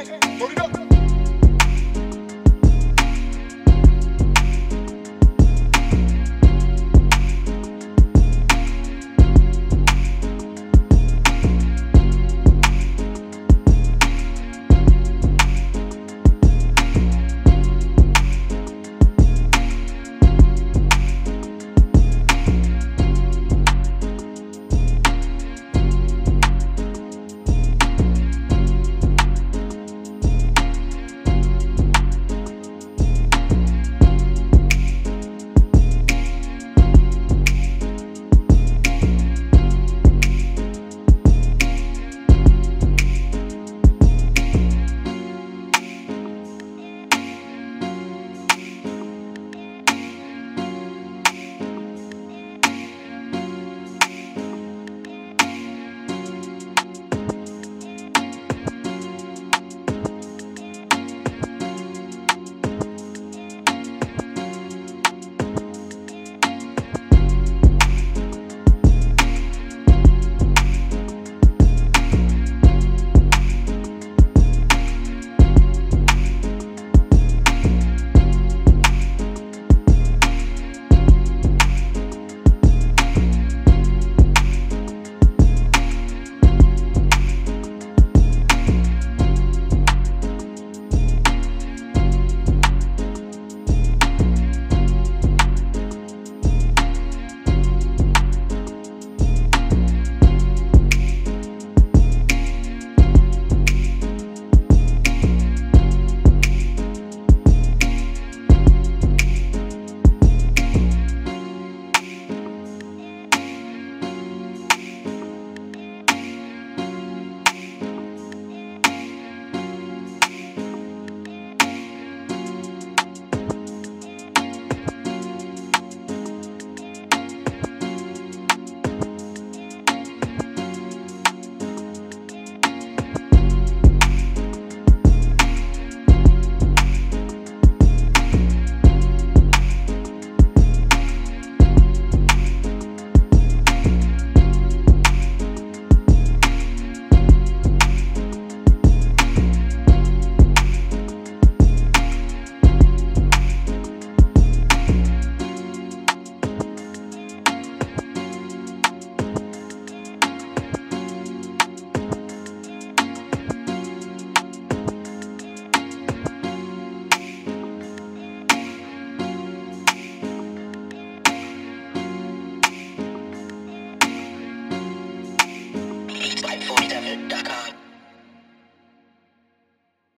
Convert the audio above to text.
이제 우리로